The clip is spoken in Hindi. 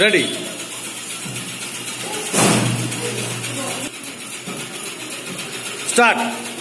ready start